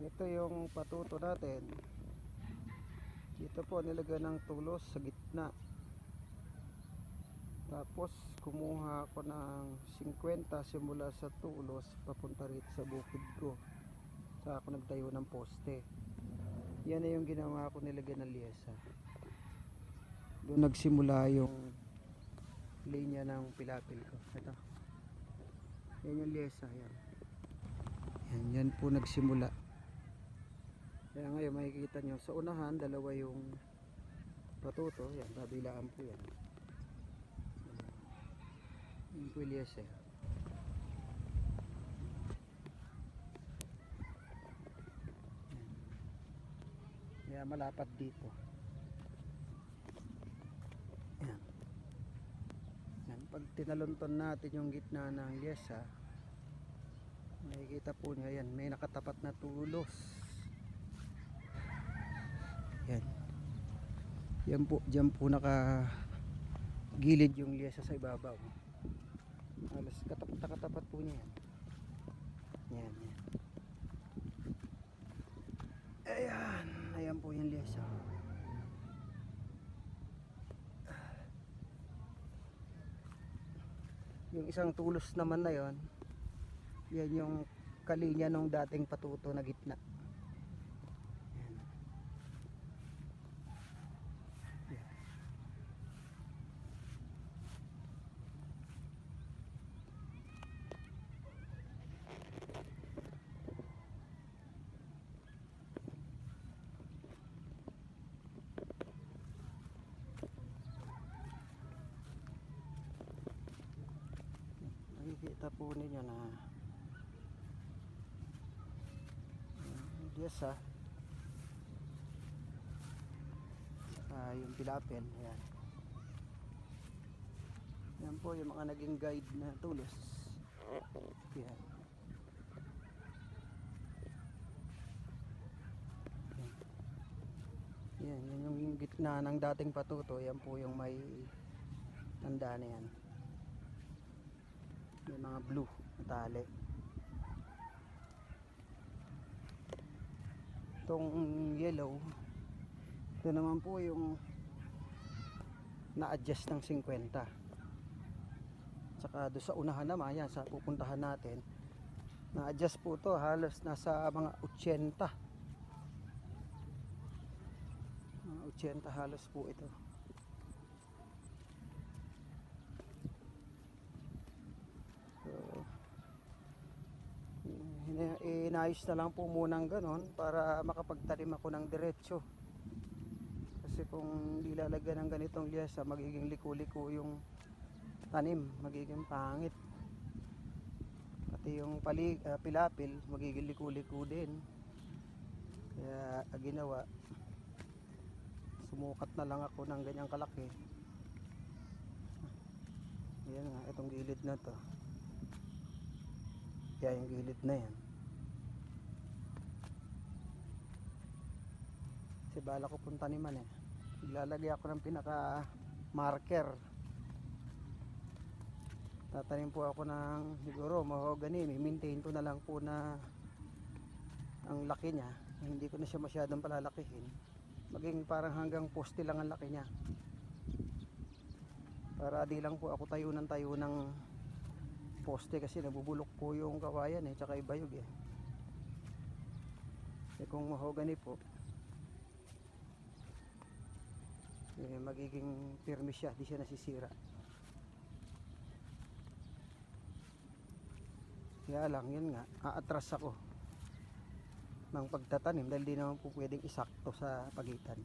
ito yung patuto natin. Dito po nilagyan ng tulos sa gitna. Tapos kumuha ako ng 50 simula sa tulos papunta rito sa bukid ko. Sa ako nagtayo ng poste. Yan na yung ginawa ko nilagyan ng liesa doon nagsimula yung linya ng pilapil ko. Ito. Yan yung liesa yan. Yan, yan po nagsimula kaya ngayon makikita nyo sa unahan dalawa yung patuto yan kabilaan po yan yung liesa Kaya malapad dito. Yan. Yan. Pag tinalunton natin yung gitna ng yesa, makikita po niya yan. May nakatapat na tulos. Yan. Yan po, dyan po naka gilid yung yesa sa ibabaw. Alas katapat katapat po niya yan. Yan, yan. Ayan, ayan po yung lesa. Yung isang tulos naman na yon, yan yung kalinya nung dating patuto na gitna. Ayan. Ayan. Nakikita po ninyo na. Yes ah. Ah yung pilapil yan yan po yung mga naging guide na tulos. Yan yan yan yung gitna ng dating patuto. Yan po yung may tanda na yan may mga blue na tali itong yellow ito naman po yung na-adjust ng 50 saka doon sa unahan naman yan sa pupuntahan natin na-adjust po to halos nasa mga 80 mga 80 halos po ito So, ina- inayos na lang po munang ganon para makapagtanim ako ng diretsyo. Kasi kung di lalagyan ng ganitong liyasa, magiging liko-liko yung tanim, magiging pangit. Pati yung pali, ah, pilapil, magiging liko-liko din. Kaya ang ginawa, sumukat na lang ako ng ganyang kalaki. Yan nga, itong gilid na to. Kaya yung gilid na yan. Kasi bala ko punta ni man eh. Ilalagay ako ng pinaka marker. Tatanim po ako ng siguro mahogany. Maintain ko na lang po na ang laki niya. Hindi ko na siya masyadong palalakihin. Maging parang hanggang poste lang ang laki niya. Para di lang po ako tayo ng tayo ng poste kasi nabubulok po yung kawayan eh tsaka ibayog eh eh kung mahogany po eh, magiging firme siya di siya nasisira kaya lang yun nga aatras ako ng pagtatanim dahil di naman po pwedeng isakto sa pagitan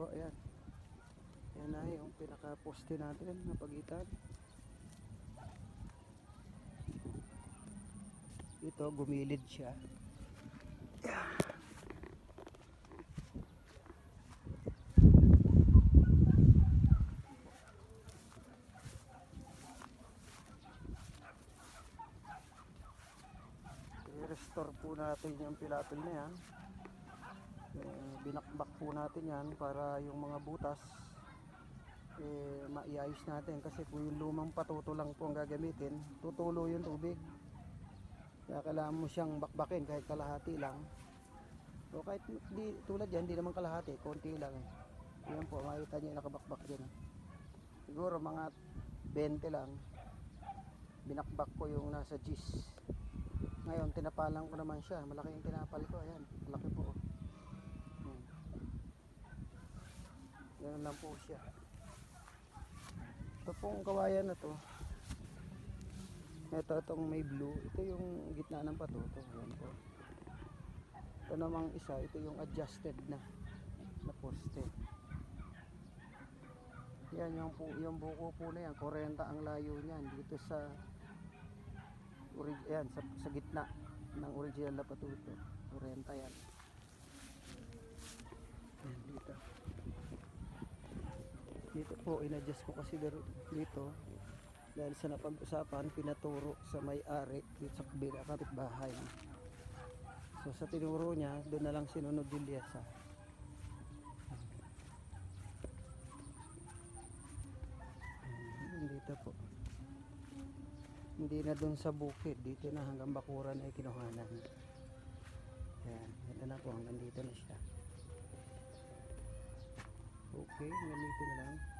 po, ayan. Yan na yung pinaka-poste natin na pagitan. Ito, gumilid siya. I-restore po natin yung pilapil na yan. Eh, binakbak po natin yan para yung mga butas eh, maiayos natin kasi kung yung lumang patuto lang po ang gagamitin, tutulo yung tubig. Kaya kailangan mo siyang bakbakin kahit kalahati lang. O kahit di, tulad yan, di naman kalahati, konti lang. Eh. Yan po, makita yung nakabakbak dyan. Siguro mga 20 lang. Binakbak ko yung nasa gis. Ngayon, tinapalan ko naman siya. Malaki yung tinapal ko. Ayan, malaki po. Hmm. Ganun lang po siya. Ito pong kawayan na to. Ito itong may blue. Ito yung gitna ng patuto. Ayan po. Ito namang isa, ito yung adjusted na na poste. Yan yung, pu- yung buko po na yan, 40 ang layo niyan dito sa yan, sa, sa gitna ng original na patuto. 40 yan. Yan, dito. Dito po, inadjust ko kasi dito dahil sa napag-usapan, pinaturo sa may-ari dito sa kabila kapitbahay. So sa tinuro niya, doon na lang sinunod yung liyasa. Dito po. Hindi na doon sa bukid, dito na hanggang bakuran ay kinuhanan. Ayan, ito na po, hanggang dito na siya. Okay, hanggang dito na lang.